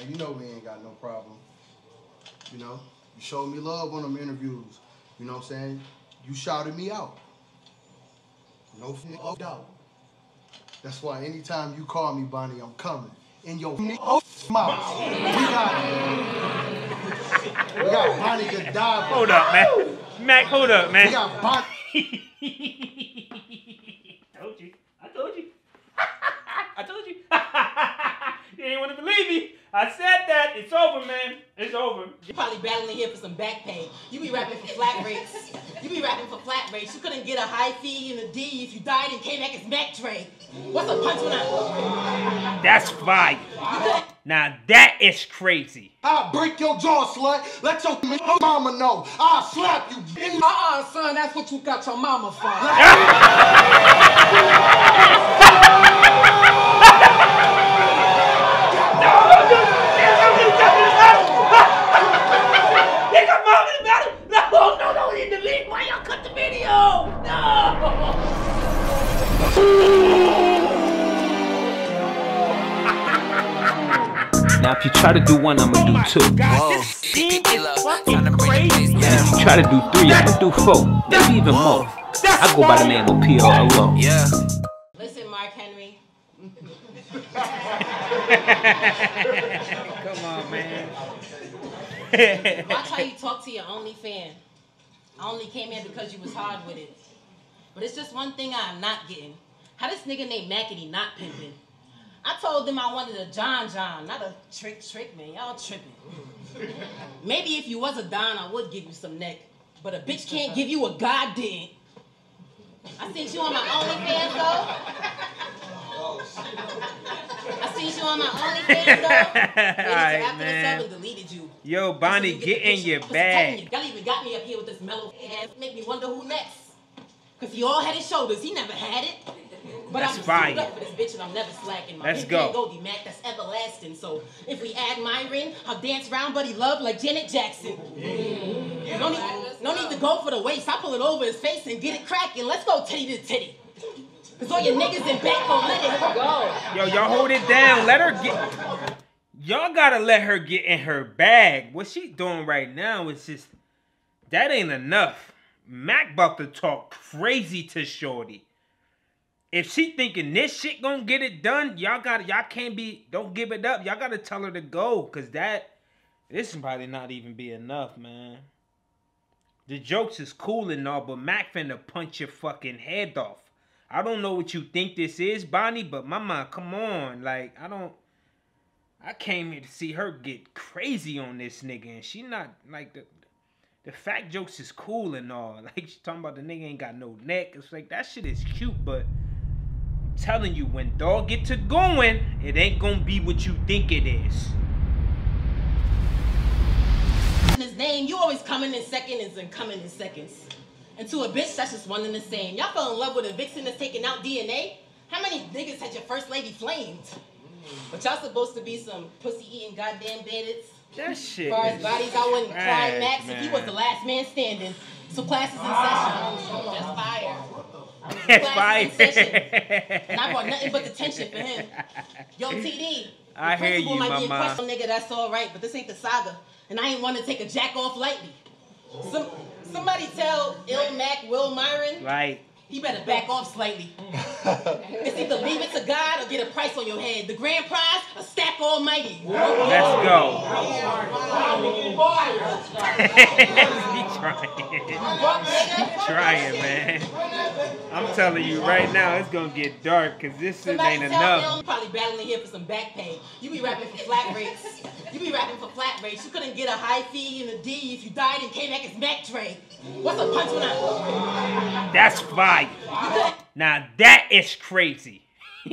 man. You know we ain't got no problem. You know, you showed me love on them interviews. You know what I'm saying? You shouted me out. No f- doubt. That's why anytime you call me Bonnie, I'm coming. In your f- mouth. We got We got Bonnie Godiva. Hold up, man. Mac, hold up, man. We got Bonnie. told you. I told you. I told you. you didn't want to believe me. I said that. It's over, man. It's over. You're probably battling here for some back pay. You be rapping for flat rates. You be rapping for flat rates. You couldn't get a high fee and a D if you died and came back as Mac Dre. What's a punch when I? That's fire. Now that is crazy. I'll break your jaw, slut. Let your mama know. I'll slap you. bitch. Uh-uh, son, that's what you got your mama for. Nigga, mom in the battle. No, no, no, in the league. Why y'all cut the video? No. Now, if you try to do one, I'ma do two. Oh God, this team is fucking crazy. And if you try to do three, I'ma do four. Maybe even more. I go by the name of P.O. alone. Yeah. Listen, Mark Henry. Come on, man. Watch how you talk to your only fan. I only came here because you was hard with it. But it's just one thing I'm not getting. How this nigga named Mackety not pimping? I told them I wanted a John John, not a trick trick man. Y'all tripping. Maybe if you was a Don, I would give you some neck. But a bitch can't give you a god didn't. I seen you on my OnlyFans though. I seen you on my OnlyFans though. Alright, after the man. sub and deleted you. Yo, Bonnie, you get in your bag. Y'all even got me up here with this mellow ass. Make me wonder who next. Cause he all had his shoulders. He never had it. But That's I'm fire. screwed up for this bitch and I'm never slacking. My Let's pink go. and Goldie Mac, that's everlasting. So if we add Myron, I'll dance round Buddy Love like Janet Jackson. No need, no need to go for the waist. I pull it over his face and get it cracking. Let's go titty to titty. Cause all your niggas in back gon' let it go. Yo, y'all hold it down. Let her get. Y'all gotta let her get in her bag. What she doing right now is just that ain't enough. Mac about to talk crazy to Shorty. If she thinking this shit gonna get it done, y'all got to y'all can't be don't give it up. Y'all gotta tell her to go, cause that this is probably not even be enough, man. The jokes is cool and all, but Mac finna punch your fucking head off. I don't know what you think this is, Bonnie, but mama, come on. Like, I don't I came here to see her get crazy on this nigga, and she not like the the fact jokes is cool and all. Like she talking about the nigga ain't got no neck. It's like that shit is cute, but I'm telling you, when dog get to going, it ain't gonna be what you think it is. his name, you always coming in seconds and coming in seconds. And to a bitch, that's just one and the same. Y'all fell in love with a vixen that's taking out DNA? How many niggas had your first lady flamed? But y'all supposed to be some pussy eating goddamn bandits. That shit. As far as bodies, I wouldn't climax if he was the last man standing. So class is in session. That's fire. That's Class fire. is in session. And I brought nothing but detention for him. Yo, TD. the I hear principal you, might be in question, nigga, that's all right, but this ain't the saga. And I ain't want to take a jack off lightly. Some, somebody tell Il Mac Will Myron Right. he better back off slightly. it's either leave it to God or get a price on your head. The grand prize, a stack almighty. Let's go. he trying. He trying, man. I'm telling you right now, it's gonna get dark because this shit Somebody ain't tell enough. Il probably battling here for some back pay. You be rapping for flat rates. You be rapping for flat rates. You couldn't get a high fee and a D if you died and came back as Mac Dre. What's a punch when I? That's fire. Now that is crazy.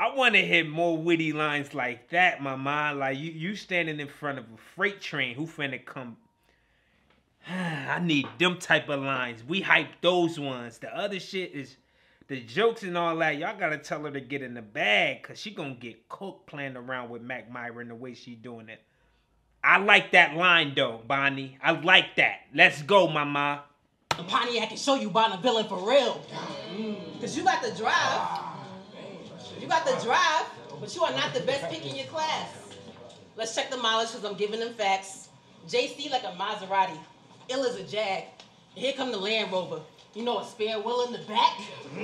I want to hear more witty lines like that, my man. Like you, you standing in front of a freight train who finna come. I need them type of lines. We hype those ones. The other shit is the jokes and all that. Y'all gotta tell her to get in the bag, cause she gonna get cooked playing around with Mackk Myron the way she doing it. I like that line though, Bonnie. I like that. Let's go, mama. A Pontiac can show you buying a villain for real. Cause you got the drive. You got the drive. But you are not the best pick in your class. Let's check the mileage because I'm giving them facts. JC like a Maserati. Ill as a Jag. Here come the Land Rover. You know a spare wheel in the back?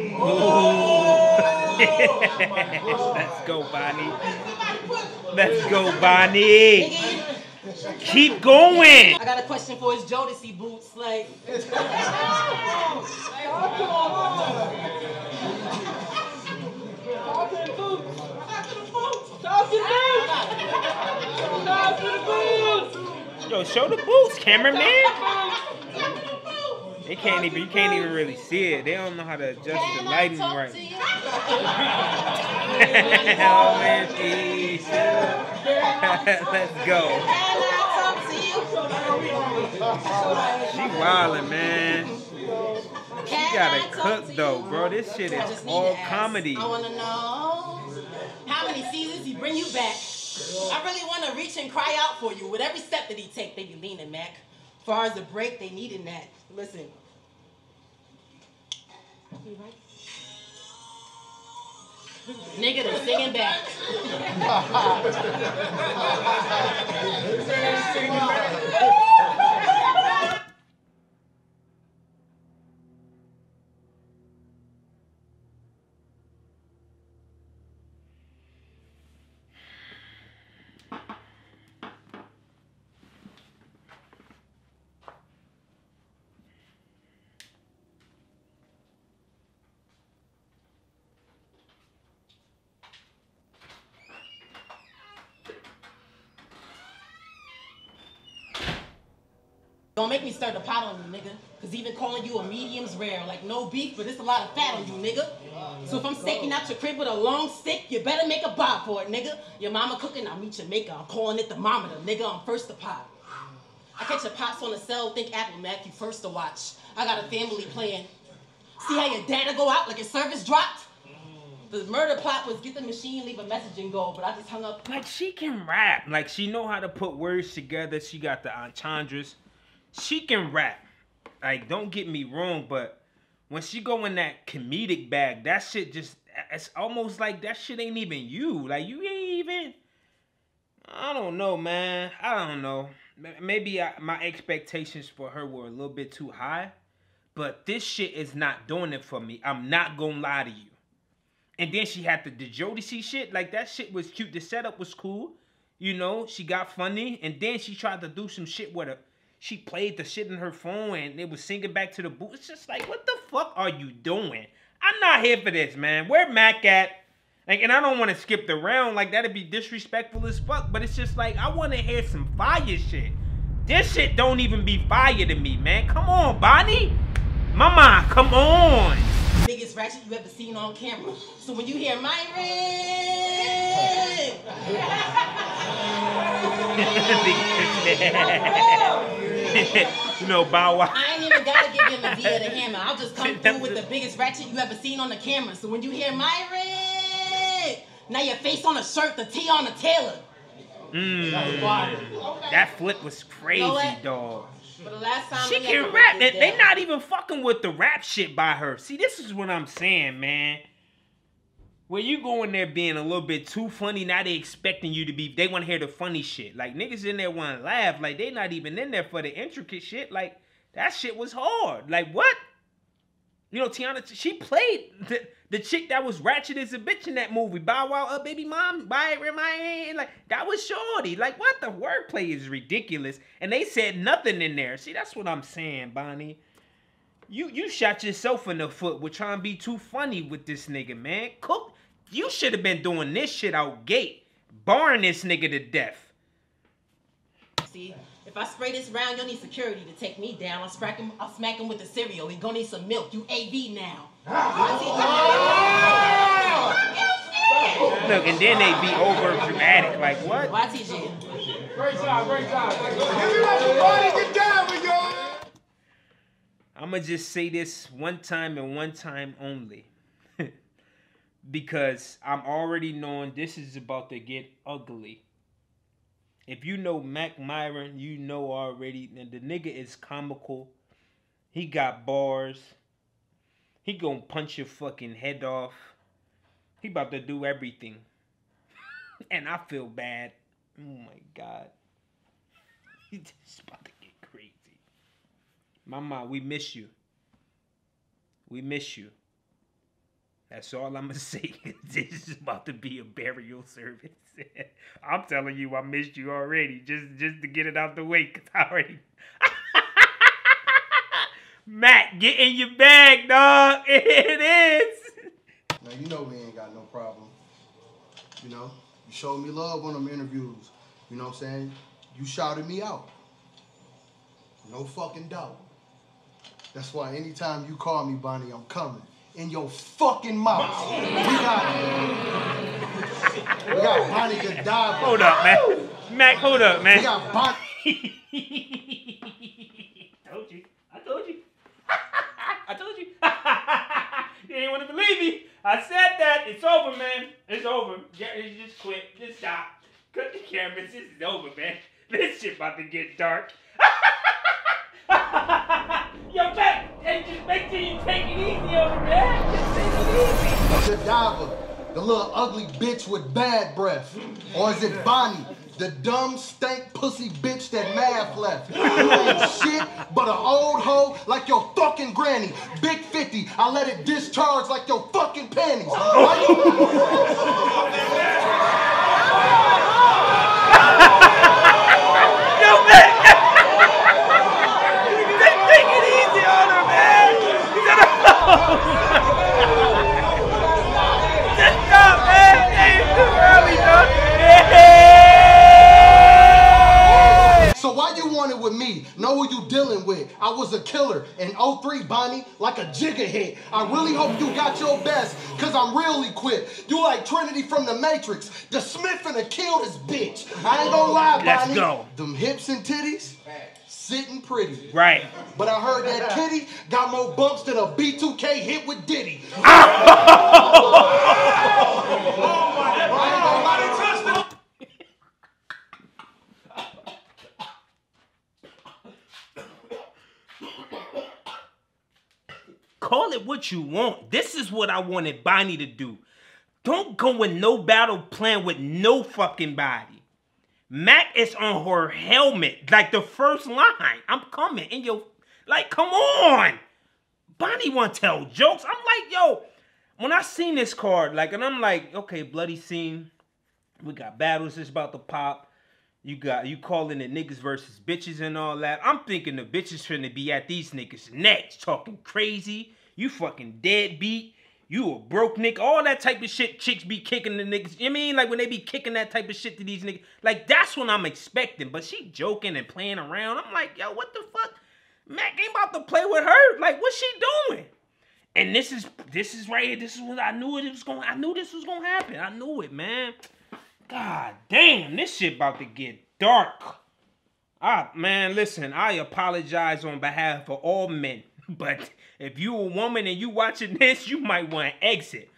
Let's go, Bonnie. Let's go, Bonnie. Keep going. I got a question for his Jodeci boots. Like, Yo, show the boots, cameraman. They can't even. You can't even really see it. They don't know how to adjust the Can I lighting right. oh man, Let's go. She wildin', man. She gotta I cook, though, bro. This shit is all comedy. I wanna know how many seasons he bring you back. I really wanna reach and cry out for you. With every step that he take, they be leaning, Mac. Far as the break, they needing that. Listen. You right? Nigga, they singing back. Don't make me stir the pot on you, nigga. Cause even calling you a medium's rare. Like no beef, but it's a lot of fat on you, nigga. So if I'm staking out your crib with a long stick, you better make a bob for it, nigga. Your mama cooking, meet your maker. I'm calling it the thermometer, nigga. I'm first to pot. I catch your pops on the cell, think Apple Mac, you first to watch. I got a family plan. See how your data go out like your service dropped? The murder plot was get the machine, leave a message and go, but I just hung up. Like she can rap. Like she know how to put words together. She got the entendres. She can rap. Like don't get me wrong, but when she go in that comedic bag, that shit just it's almost like that shit ain't even you. Like you ain't even. I don't know, man. I don't know. Maybe I, my expectations for her were a little bit too high, but this shit is not doing it for me. I'm not gonna lie to you. And then she had the, the Jodeci shit. Like that shit was cute. The setup was cool. You know, she got funny. And then she tried to do some shit with her. She played the shit in her phone and it was singing back to the boot. It's just like, what the fuck are you doing? I'm not here for this, man. Where Mac at? Like, and I don't want to skip the round. Like, that'd be disrespectful as fuck. But it's just like, I want to hear some fire shit. This shit don't even be fire to me, man. Come on, Bonnie. Mama, come on. biggest ratchet you ever seen on camera. So when you hear my you know, Bow Wow. I ain't even gotta give him the via the hammer. I'll just come through with the biggest ratchet you ever seen on the camera. So when you hear my ring, now your face on a shirt, the T on a tailor. Mm, that flip was crazy, know dog. For the last time She can rap. They, they not even fucking with the rap shit by her. See, this is what I'm saying, man. Where you go in there being a little bit too funny, now they expecting you to be. They want to hear the funny shit. Like niggas in there want to laugh. Like they not even in there for the intricate shit. Like that shit was hard. Like what? You know, Tiana, she played the, the chick that was ratchet as a bitch in that movie. Bow Wow, uh, baby mom, Buy It My Hand. like that was Shorty. Like what? The wordplay is ridiculous, and they said nothing in there. See, that's what I'm saying, Bonnie. You you shot yourself in the foot with trying to be too funny with this nigga, man. Cook, you should have been doing this shit out gate, barring this nigga to death. See, if I spray this round, you'll need security to take me down. I'll smack him, I'll smack him with the cereal. He gonna need some milk. You AV now. Look, and then they be over dramatic. Like what? YTG. Great job, great job. Everybody get down with y'all. I'ma just say this one time and one time only. because I'm already knowing this is about to get ugly. If you know Mackk Myron, you know already that the nigga is comical. He got bars. He gonna punch your fucking head off. He about to do everything. and I feel bad. Oh my god. It's about to. Mama, we miss you. We miss you. That's all I'm gonna say. this is about to be a burial service. I'm telling you, I missed you already. Just, just to get it out the way, cause I already. Matt, get in your bag, dog. It is. Now you know we ain't got no problem. You know, you showed me love on them interviews. You know what I'm saying? You shouted me out. No fucking doubt. That's why anytime you call me Bonnie, I'm coming. In your fucking mouth. We got We got Bonnie Godiva. Hold up, man. Mac, hold up, man. We got Bonnie. told you. I told you. I told you. you didn't want to believe me. I said that. It's over, man. It's over. Yeah, just quit. Just stop. Cut the cameras. This is over, man. This shit about to get dark. Yo, Mac, hey, just make sure you take it easy on man. Just take it easy. Godiva. The little ugly bitch with bad breath. Or is it Bonnie? The dumb stank pussy bitch that Mav left. You ain't shit but an old hoe like your fucking granny. Big 50, I let it discharge like your fucking panties. Why you- Yo, man. Just take it easy on her, man. Just stop, man. Hey, it's too early, dog. Hey. So why you want it with me? Know who you dealing with. I was a killer in 03, Bonnie, like a jigger hit. I really hope you got your best, cause I'm really equipped. You like Trinity from the Matrix. The Smith finna kill this bitch. I ain't gonna lie, Let's Bonnie. go. Them hips and titties, sitting pretty. Right. But I heard that kitty got more bumps than a B2K hit with Diddy. Oh oh Call it what you want. This is what I wanted Bonnie to do. Don't go with no battle plan with no fucking body. Mac is on her helmet, like the first line. I'm coming, and yo, like, come on. Bonnie want to tell jokes. I'm like, yo, when I seen this card, like, and I'm like, okay, bloody scene. We got battles that's about to pop. You got you calling it niggas versus bitches and all that. I'm thinking the bitches finna be at these niggas' necks talking crazy. You fucking deadbeat. You a broke nigga. All that type of shit chicks be kicking the niggas. You mean like when they be kicking that type of shit to these niggas? Like that's what I'm expecting. But she joking and playing around. I'm like, yo, what the fuck? Mac ain't about to play with her. Like, what's she doing? And this is this is right here. This is what I knew it was going. I knew this was gonna happen. I knew it, man. God damn, this shit about to get dark. Ah, man, listen, I apologize on behalf of all men. But if you a woman and you watching this, you might want to exit.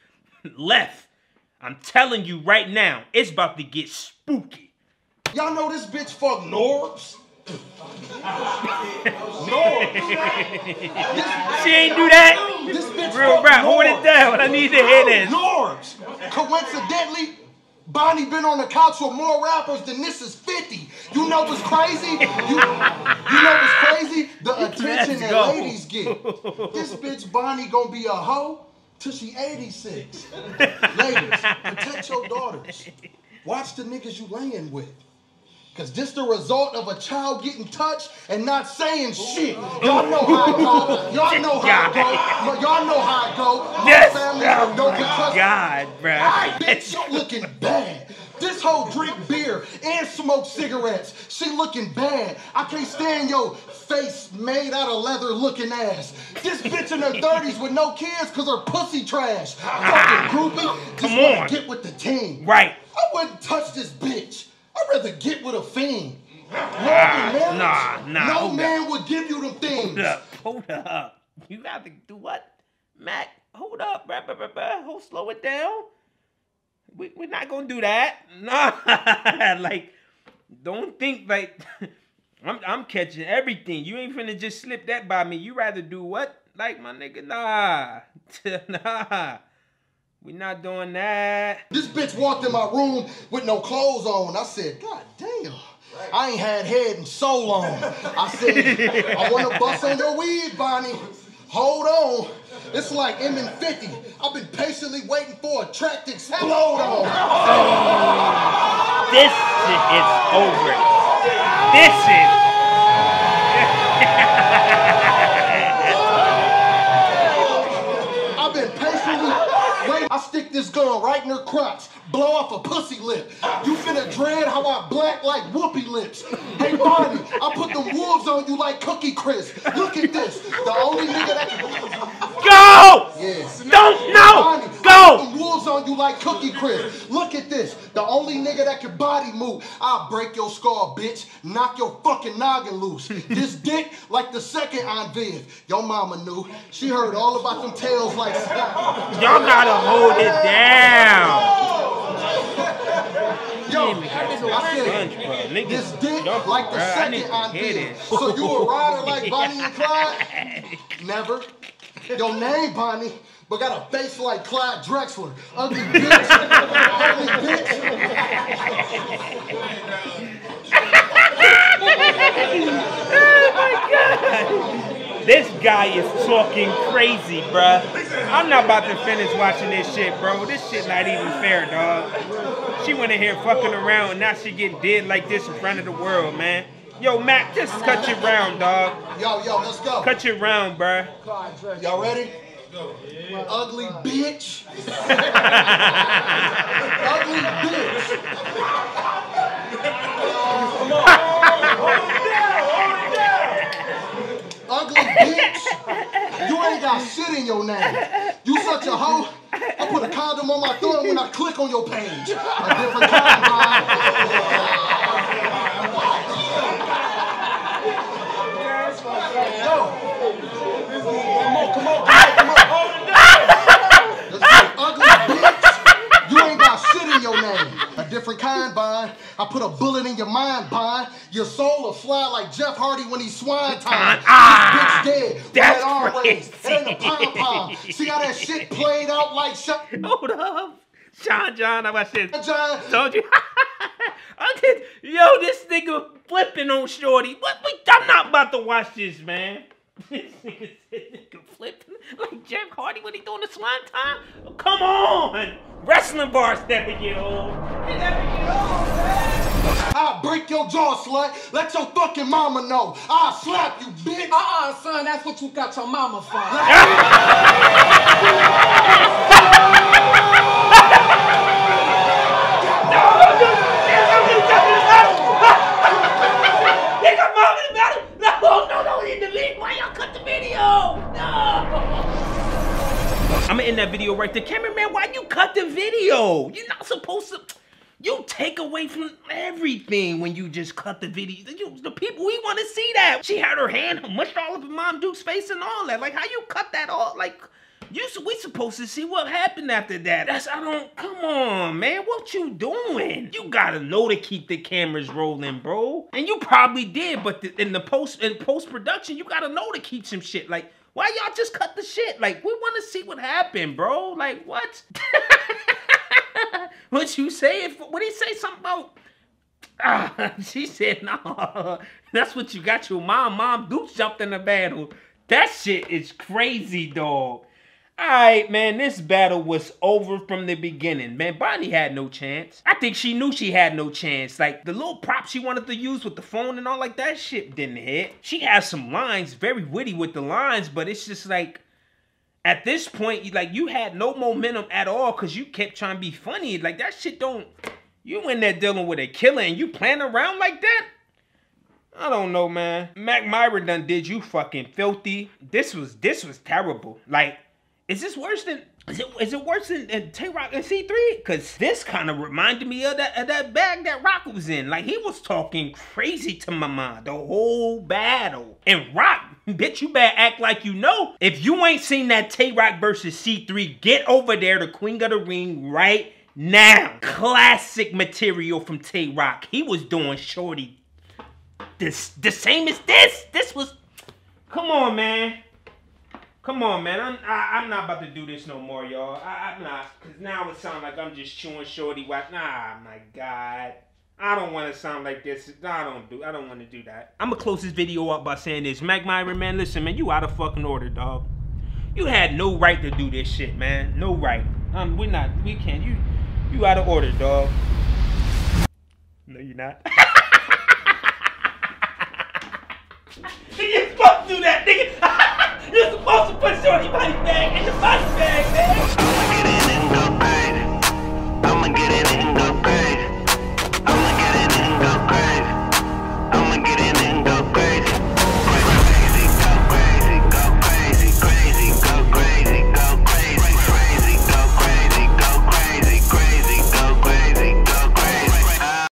Left. I'm telling you right now, it's about to get spooky. Y'all know this bitch fuck Norbes? Norbes. She ain't do that. This bitch Real rap, hold it down. I need to hear this. Norbes. Coincidentally, Bonnie been on the couch with more rappers than this is 50. You know what's crazy? You, you know what's crazy? The attention that ladies get. This bitch Bonnie gonna be a hoe till she 86. Ladies, protect your daughters. Watch the niggas you laying with. Cause this the result of a child getting touched and not saying shit. Y'all know how it go. Y'all know how it go. Y'all know how it go. My Yes. family Oh don't get oh trust- God, bruh. Alright, bitch, you looking bad. This hoe drink beer and smoke cigarettes. She looking bad. I can't stand your face made out of leather looking ass. This bitch in her 30s with no kids cause her pussy trash. Fucking groupie. Just Come on. get with the team. Right. I wouldn't touch this bitch. I'd rather get with a fiend. Marriage, nah, nah, No hold man would give you them things. Hold up. Hold up. You have to do what? Mac, hold up, bruh, bruh, bruh, bruh. Hold, slow it down. We, we're not gonna do that. Nah. like, don't think like I'm I'm catching everything. You ain't finna just slip that by me. You rather do what? Like my nigga, nah. nah. We not doing that. This bitch walked in my room with no clothes on. I said, God damn. I ain't had head in so long. I said, I want to bust on your wig, Bonnie. Hold on. It's like M and 50. I've been patiently waiting for a track to explode on. This shit is over. This is. I've been patiently waiting. I stick this gun right in her crotch, blow off a pussy lip. You finna dread how I black like whoopee lips. Hey Bonnie, I put them wolves on you like Cookie Crisp. Look at this. The only nigga that can Go! Yes. Don't know! Bonnie, I Go! put them wolves on you like Cookie Crisp. Look at this. The only nigga that can body move. I'll break your skull, bitch. Knock your fucking noggin loose. this dick like the second Aunt Viv. Your mama knew. She heard all about them tales like Y'all gotta hold it down. Yo, Lunch, I said, bro. Niggas this dick dump, like the bro. I need second to Aunt Viv. this. So you a rider like Bonnie and Clyde? Never. Your name Bonnie, but got a face like Clyde Drexler. Ugly bitch. Ugly bitch. This guy is talking crazy, bruh. I'm not about to finish watching this shit, bro. This shit not even fair, dog. She went in here fucking around and now she getting dead like this in front of the world, man. Yo, Mac, just cut your round, dog. Yo, yo, let's go. Cut your round, bruh. Y'all ready? Ugly bitch. Ugly bitch. Ugly bitch. You ain't got shit in your name. You such a hoe. I put a condom on my thumb when I click on your page. A different kind, man. Ugly bitch. You ain't got shit in your name. A different kind, Bond. I put a bullet in your mind, Bond. Your soul will fly like Jeff Hardy when he's Swanton. Ah, this bitch dead. that's that arm raised. It ain't a crazy. pom. See how that shit played out like shot. Hold up. Sean John, I about to John. told you. Did, yo, this nigga flipping on Shorty. What? I'm not about to watch this, man. This nigga, this nigga flipping like Jeff Hardy when he doing the swan time. Oh, come on, wrestling bar stepping you old. I'll break your jaw, slut. Let your fucking mama know. I'll slap you, bitch. Uh-uh, son, that's what you got your mama for. Nigga, mom in the battle. No, no, no, in the video. Why y'all cut the video? No. I'm in that video right there. Cameraman, why you cut the video? You're not supposed to. You take away from everything when you just cut the video. You, the people, we want to see that. She had her hand mushed all up in Mom Duke's face and all that. Like, how you cut that off? Like, you we supposed to see what happened after that. That's I don't. Come on, man. What you doing? You gotta know to keep the cameras rolling, bro. And you probably did, but the, in the post in post production, you gotta know to keep some shit. Like, why y'all just cut the shit? Like, we want to see what happened, bro. Like, what? what you say? What he say something about? Ah, she said, no. That's what you got your mom. Mom Duke jumped in the battle. That shit is crazy, dog. Alright, man, this battle was over from the beginning. Man, Bonnie had no chance. I think she knew she had no chance. Like, the little prop she wanted to use with the phone and all like that shit didn't hit. She has some lines, very witty with the lines, but it's just like, at this point, like, you had no momentum at all because you kept trying to be funny. Like, that shit don't... You in there dealing with a killer and you playing around like that? I don't know, man. Mackk Myron done did you fucking filthy. This was this was terrible. Like, is this worse than is it is it worse than, than Tay Roc and C3? Cause this kind of reminded me of that of that bag that Roc was in. Like he was talking crazy to my mom the whole battle. And Roc, bitch, you better act like you know. If you ain't seen that Tay Roc versus C3, get over there to Queen of the Ring right now. Classic material from Tay Roc. He was doing shorty this the same as this. This was come on, man. Come on, man. I'm I, I'm not about to do this no more, y'all. I, I'm not, cause now it sounds like I'm just chewing shorty. What? Nah, my God. I don't want to sound like this. I don't do. I don't want to do that. I'm gonna close this video up by saying this, Mackk Myron, man. Listen, man, you out of fucking order, dog. You had no right to do this shit, man. No right. Um, we're not. We can't. You, you out of order, dog. No, you're not. you fuck do that, nigga. You're supposed to put shorty body bag in the body bag, man!